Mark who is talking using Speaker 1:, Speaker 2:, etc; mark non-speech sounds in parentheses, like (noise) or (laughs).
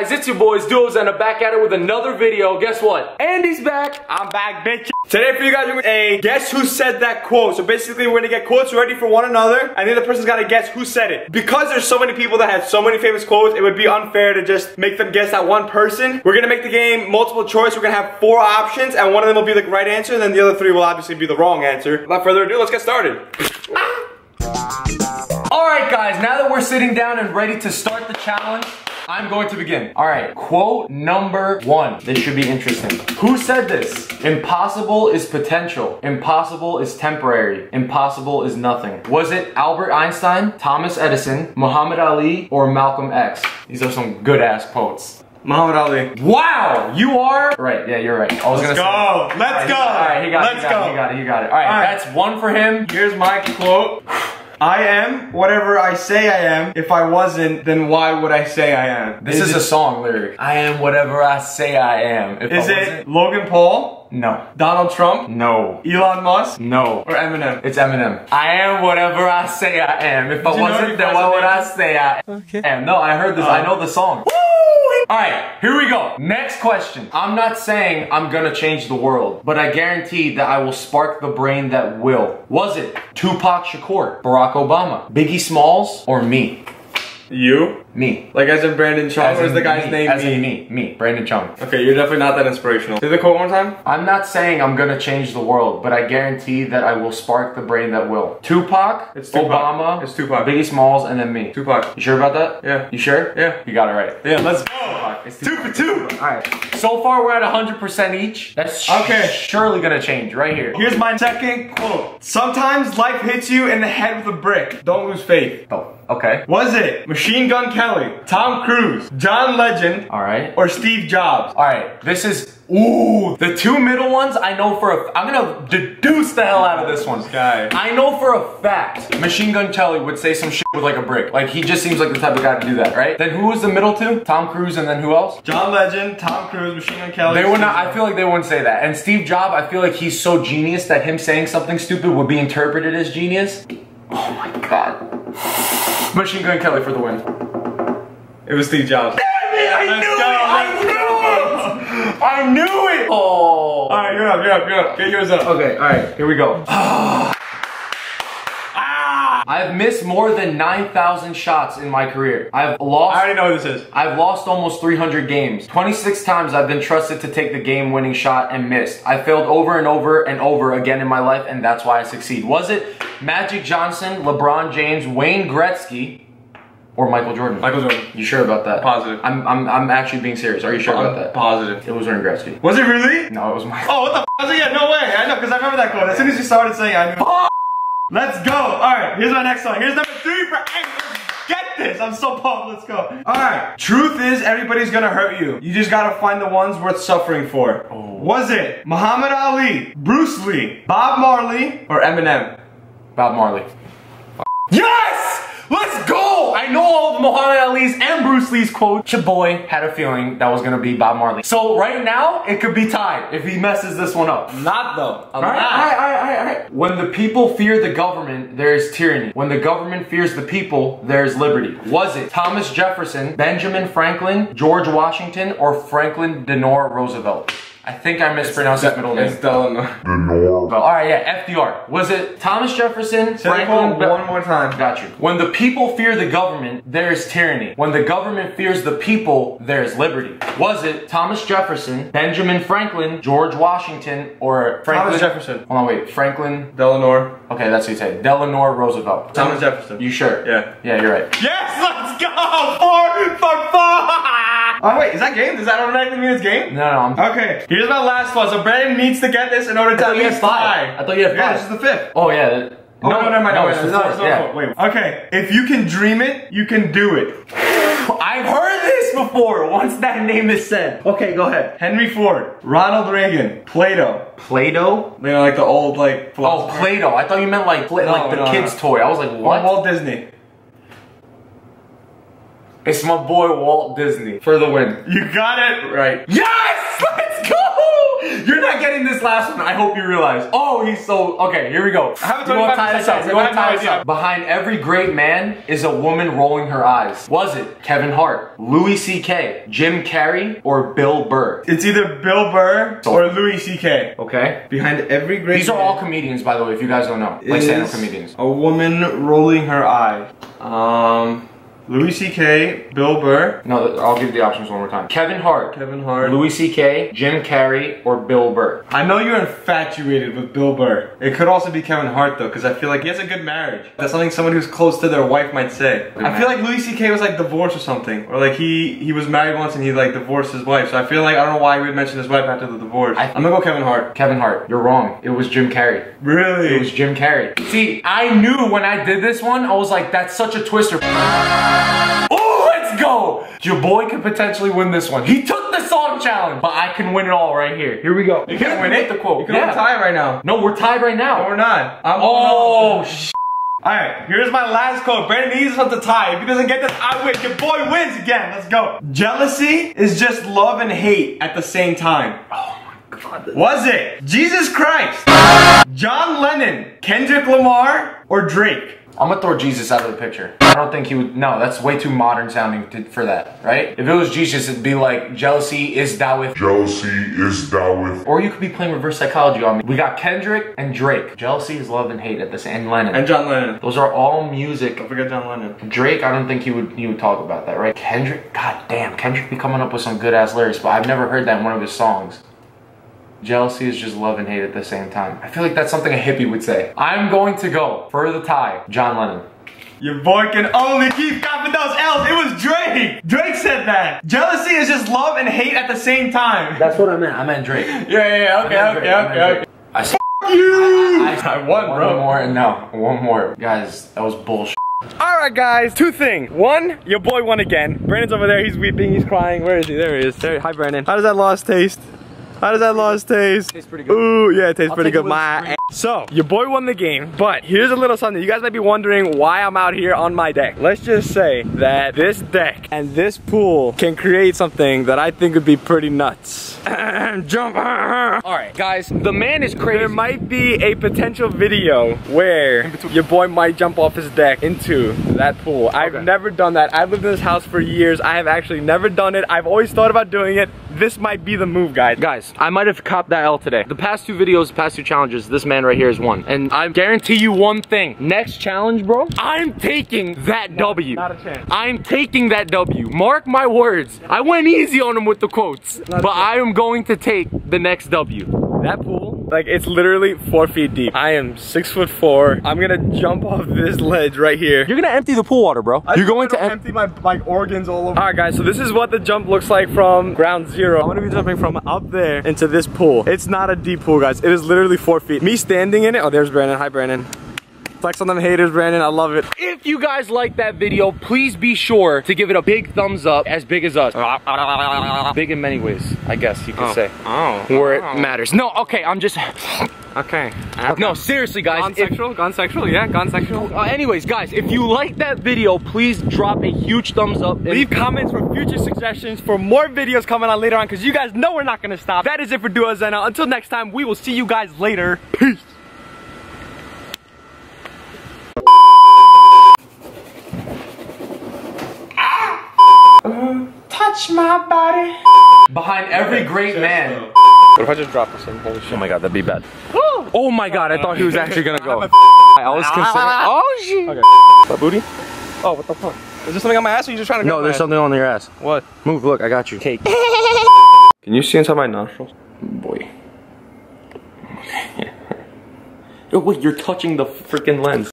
Speaker 1: guys? It's your boys Duo Zena I'm back at it with another video. Guess what? Andy's back.
Speaker 2: I'm back, bitch. Today for you guys, we're a guess who said that quote. So basically, we're gonna get quotes ready for one another, and the other person's gotta guess who said it. Because there's so many people that have so many famous quotes, it would be unfair to just make them guess that one person. We're gonna make the game multiple choice. We're gonna have four options, and one of them will be the right answer, and then the other three will obviously be the wrong answer. Without further ado, let's get started.
Speaker 1: All right, guys, now that we're sitting down and ready to start the challenge, I'm going to begin. All right, quote number one. This should be interesting. Who said this? Impossible is potential. Impossible is temporary. Impossible is nothing. Was it Albert Einstein, Thomas Edison, Muhammad Ali, or Malcolm X? These are some good ass quotes.
Speaker 2: Muhammad Ali.
Speaker 1: Wow, you are right. Yeah, you're right. I was
Speaker 2: Let's
Speaker 1: gonna
Speaker 2: go.
Speaker 1: say.
Speaker 2: Let's go.
Speaker 1: All right, he got
Speaker 2: Let's
Speaker 1: it. He got
Speaker 2: go.
Speaker 1: it. He got it. He got it. All right,
Speaker 2: All right.
Speaker 1: that's one for him.
Speaker 2: Here's my quote. I am whatever I say I am. If I wasn't, then why would I say I am?
Speaker 1: This is, a
Speaker 2: it,
Speaker 1: song lyric. I am whatever I say I am. If
Speaker 2: Is
Speaker 1: I
Speaker 2: it
Speaker 1: wasn't-
Speaker 2: Logan Paul,
Speaker 1: No.
Speaker 2: Donald Trump,
Speaker 1: No.
Speaker 2: Elon Musk,
Speaker 1: No.
Speaker 2: or Eminem?
Speaker 1: It's Eminem. I am whatever I say I am. If I wasn't, then
Speaker 2: was
Speaker 1: what would I say I
Speaker 2: Okay.
Speaker 1: am? No, I heard this. I uh, know the song. Alright, here we go. Next question. I'm not saying I'm gonna change the world, but I guarantee that I will spark the brain that will. Was it Tupac Shakur, Barack Obama, Biggie Smalls, or me?
Speaker 2: You?
Speaker 1: Me.
Speaker 2: Like as in Brandon Chung,
Speaker 1: As
Speaker 2: or is the guy's
Speaker 1: me.
Speaker 2: name
Speaker 1: As
Speaker 2: me?
Speaker 1: in me. Me. Brandon Chung.
Speaker 2: Okay, you're definitely not that inspirational. Say the quote one time.
Speaker 1: I'm not saying I'm gonna change the world, but I guarantee that I will spark the brain that will. Tupac,
Speaker 2: It's Tupac.
Speaker 1: Obama,
Speaker 2: It's Tupac.
Speaker 1: Biggie Smalls, and then me.
Speaker 2: Tupac.
Speaker 1: You sure about that?
Speaker 2: Yeah.
Speaker 1: You sure?
Speaker 2: Yeah.
Speaker 1: You got it right.
Speaker 2: Yeah, let's go.
Speaker 1: It's
Speaker 2: Two for two.
Speaker 1: Alright. So far we're at 100% each. That's
Speaker 2: Okay.
Speaker 1: surely gonna change right here.
Speaker 2: Here's my second quote. Sometimes life hits you in the head with a brick. Don't lose faith.
Speaker 1: Oh, okay.
Speaker 2: Was it Machine Gun Kelly, Tom Cruise, John Legend,
Speaker 1: Alright.
Speaker 2: or Steve Jobs?
Speaker 1: Alright, this is ooh, the two middle ones I know for a I'm gonna deduce the hell out of this one.
Speaker 2: guy.
Speaker 1: I know for a fact Machine Gun Kelly would say some shit with like a brick. Like he just seems like the type of guy to do that, right? Then who was the middle two? Tom Cruise and then who else?
Speaker 2: John Legend, Tom Cruise, Machine Gun Kelly.
Speaker 1: They would not. I feel like they wouldn't say that. And Steve Jobs, I feel like he's so genius that him saying something stupid would be interpreted as genius. Oh my god. Machine Gun Kelly for the win.
Speaker 2: It was Steve Jobs.
Speaker 1: I
Speaker 2: Let's
Speaker 1: knew
Speaker 2: go,
Speaker 1: it! I
Speaker 2: let's
Speaker 1: knew it! I knew it! Oh.
Speaker 2: Alright, you're up, you're up, you're up. Get yours up.
Speaker 1: Okay, alright, here we go. (sighs) (sighs) I've missed more than 9,000 shots in my career. I've lost.
Speaker 2: I already know this is.
Speaker 1: I've lost almost 300 games. 26 times I've been trusted to take the game winning shot and missed. I failed over and over and over again in my life, and that's why I succeed. Was it Magic Johnson, LeBron James, Wayne Gretzky, or Michael Jordan?
Speaker 2: Michael Jordan.
Speaker 1: You sure about that?
Speaker 2: Positive.
Speaker 1: I'm, I'm, I'm actually being serious. Are you sure about
Speaker 2: I'm
Speaker 1: that?
Speaker 2: positive.
Speaker 1: It was Wayne Gretzky.
Speaker 2: Was it really?
Speaker 1: No, it was Michael.
Speaker 2: Oh, what the f? I was like, yeah, no way. I know, because I remember that quote. As soon as you started saying, I knew. Let's go. All right, here's my next song. Here's number three for Andy. Get this. I'm so pumped. Let's go. All right. Truth is, everybody's gonna hurt you. You just gotta find the ones worth suffering for. Oh. Was it Muhammad Ali, Bruce Lee, Bob Marley, or Eminem?
Speaker 1: Bob Marley. Yes! Let's go! I know all of Muhammad Ali's and Bruce Lee's quotes. Your boy had a feeling that was gonna be Bob Marley. So right now, it could be tied if he messes this one up.
Speaker 2: Not though. I'm
Speaker 1: Alright, alright, alright, alright, alright. When the people fear the government, there is tyranny. When the government fears the people, there is liberty. Was it Thomas Jefferson, Benjamin Franklin, George Washington, or Franklin Delano Roosevelt? I think I mispronounced his middle name.
Speaker 2: It's Delano.
Speaker 1: Alright, yeah, FDR. Was it Thomas Jefferson,
Speaker 2: Say
Speaker 1: Franklin?
Speaker 2: one more time.
Speaker 1: Got you. When the people fear the government, there is tyranny. When the government fears the people, there is liberty. Was it Thomas Jefferson, Benjamin Franklin, George Washington, or Franklin?
Speaker 2: Thomas Jefferson.
Speaker 1: Hold on, wait. Franklin.
Speaker 2: Delano.
Speaker 1: Okay, that's what you say. Delano Roosevelt.
Speaker 2: Thomas Jefferson.
Speaker 1: You sure?
Speaker 2: Yeah.
Speaker 1: Yeah, you're right.
Speaker 2: Yes, let's go! Four for four! Oh wait, is that game? Does that automatically mean it's game?
Speaker 1: No, no, I'm.
Speaker 2: Okay, here's my last one. So Brandon needs to get this in order to at least
Speaker 1: five. I thought you had five.
Speaker 2: Yeah, this is the fifth.
Speaker 1: Oh yeah.
Speaker 2: Oh, no, no, mind.
Speaker 1: No,
Speaker 2: No,
Speaker 1: it's the
Speaker 2: it's not
Speaker 1: yeah.
Speaker 2: fourth. Wait. Okay, if you can dream it, you can do it. (laughs)
Speaker 1: I've heard this before. Once that name is said. Okay, go ahead.
Speaker 2: Henry Ford, Ronald Reagan, Plato.
Speaker 1: Play-Doh.
Speaker 2: You know, like the old like.
Speaker 1: Oh,
Speaker 2: philosopher.
Speaker 1: Play-Doh. I thought you meant like
Speaker 2: No,
Speaker 1: like the
Speaker 2: no,
Speaker 1: kid's
Speaker 2: no.
Speaker 1: toy. I was like,
Speaker 2: Or
Speaker 1: what?
Speaker 2: Walt Disney.
Speaker 1: It's my boy Walt Disney for the win.
Speaker 2: You got it right.
Speaker 1: Yes! Let's go! You're not getting this last one. I hope you realize. Oh, he's so okay. Here we go.
Speaker 2: I have a
Speaker 1: You
Speaker 2: 25
Speaker 1: tie this up? You wanna
Speaker 2: I have no
Speaker 1: tie this
Speaker 2: idea.
Speaker 1: up? Behind every great man is a woman rolling her eyes. Was it Kevin Hart, Louis C.K., Jim Carrey, or Bill Burr?
Speaker 2: It's either Bill Burr or Louis C.K.
Speaker 1: Okay.
Speaker 2: Behind every great
Speaker 1: These are all comedians, by the way, if you guys don't know. Like stand-up comedians.
Speaker 2: A woman rolling her eye. Um, Louis C.K., Bill Burr,
Speaker 1: No, I'll give you the options one more time. Kevin Hart,
Speaker 2: Kevin Hart.
Speaker 1: Louis C.K., Jim Carrey, or Bill Burr.
Speaker 2: I know you're infatuated with Bill Burr. It could also be Kevin Hart though, because I feel like he has a good marriage. That's something someone who's close to their wife might say. I feel like Louis C.K. was like divorced or something, or like he he was married once and he like divorced his wife. So I feel like I don't know why he would mention his wife after the divorce.
Speaker 1: I-
Speaker 2: I'm gonna go Kevin Hart.
Speaker 1: Kevin Hart, you're wrong. It was Jim Carrey.
Speaker 2: Really?
Speaker 1: It was Jim Carrey. See, I knew when I did this one, I was like, that's such a twister. Oh, let's go! Your boy could potentially win this one. He took the song challenge, but I can win it all right here. Here we go.
Speaker 2: You can win it.
Speaker 1: the quote.
Speaker 2: You can
Speaker 1: Yeah.
Speaker 2: only tie right now.
Speaker 1: No, we're tied right
Speaker 2: No,
Speaker 1: now.
Speaker 2: we're not. I'm
Speaker 1: Oh, sh-
Speaker 2: Alright, here's my last quote. Brandon needs us to tie. If he doesn't get this, I win. Your boy wins again. Let's go. Jealousy is just love and hate at the same time.
Speaker 1: Oh my god.
Speaker 2: Was it Jesus Christ, John Lennon, Kendrick Lamar, or Drake?
Speaker 1: I'm gonna throw Jesus out of the picture. I don't think he would. No, that's way too modern sounding to, for that, right? If it was Jesus, it'd be like jealousy is thou with,
Speaker 3: Jealousy is thou with
Speaker 1: or you could be playing reverse psychology on me. We got Kendrick and Drake. Jealousy is love and hate at the same. And Lennon.
Speaker 2: And John Lennon.
Speaker 1: Those are all music.
Speaker 2: Don't forget John Lennon.
Speaker 1: Drake, I don't think he would he would talk about that, right? Kendrick, god damn, Kendrick be coming up with some good ass lyrics, but I've never heard that in one of his songs. Jealousy is just love and hate at the same time. I feel like that's something a hippie would say. I'm going to go for the tie, John Lennon.
Speaker 2: Your boy can only keep copping those L's. It was Drake. Drake said that. Jealousy is just love and hate at the same time.
Speaker 1: That's what I meant. I meant Drake.
Speaker 2: Yeah, yeah, yeah. Okay, okay,
Speaker 1: Drake. I
Speaker 2: okay, okay.
Speaker 1: I said
Speaker 2: You.
Speaker 1: I,
Speaker 2: I won,
Speaker 1: one
Speaker 2: bro.
Speaker 1: more. No, one more, guys. That was bullshit.
Speaker 2: All right, guys. Two things. One, your boy won again. Brandon's over there. He's weeping. He's crying. Where is he? There he is. There. Hi, Brandon. How does that loss taste? How does that loss taste?
Speaker 1: Tastes pretty good.
Speaker 2: Ooh, yeah, it tastes
Speaker 1: I'll
Speaker 2: pretty good. My so your boy won the game, but here's a little something. You guys might be wondering why I'm out here on my deck. Let's just say that this deck and this pool can create something that I think would be pretty nuts. (laughs) Jump. (laughs)
Speaker 1: All right, guys. The man is crazy.
Speaker 2: There might be a potential video where your boy might jump off his deck into that pool. I've never done that. I've lived in this house for years. I have actually never done it. I've always thought about doing it. This might be the move, guys.
Speaker 1: Guys, I might have copped that L today. The past two videos, past two challenges, this man right here is one. And I guarantee you one thing. Next challenge, bro, I'm taking that W.
Speaker 2: not a chance.
Speaker 1: I'm taking that W. Mark my words. I went easy on him with the quotes.
Speaker 2: Not
Speaker 1: But I am going to take the next W.
Speaker 2: That pool, like it's literally four feet deep. I am six foot four. I'm gonna jump off this ledge right here.
Speaker 1: You're gonna empty the pool water, bro. You're going to
Speaker 2: empty
Speaker 1: empty.
Speaker 2: my like organs all over. All right, guys. So this is what the jump looks like from ground zero. I'm gonna be jumping from up there into this pool. It's not a deep pool, guys. It is literally four feet. Me standing in it. Oh, there's Brandon. Hi, Brandon. Flex on them haters, Brandon. I love it.
Speaker 1: If you guys like that video, please be sure to give it a big thumbs up, as big as us. Big in many ways, I guess you could say.
Speaker 2: Oh.
Speaker 1: Where it matters. No, okay, I'm just. (sighs)
Speaker 2: Okay.
Speaker 1: No, seriously, guys.
Speaker 2: Gone
Speaker 1: if-
Speaker 2: sexual. Gone sexual. Yeah. Gone sexual.
Speaker 1: Uh, anyways, guys, if you like that video, please drop a huge thumbs up.
Speaker 2: Leave comments for future suggestions for more videos coming on later on because you guys know we're not going to stop. That is it for Duo Zena. Until next time, we will see you guys later. Peace. Touch my body.
Speaker 1: Behind every great man.
Speaker 2: What if I just drop this in? Holy shit.
Speaker 1: Oh my god, that'd be bad. Oh my god, I thought he was actually gonna go. (laughs) I was considering. Ah, ah, ah, oh shit.
Speaker 2: Okay. My booty? Oh, what the fuck? Is there something on my ass or you just trying to
Speaker 1: No, there's something on your ass.
Speaker 2: What?
Speaker 1: Move, look, I got you. Cake. (laughs)
Speaker 2: Can you see inside my nostrils?
Speaker 1: Boy. (laughs) oh wait, you're touching the freaking lens.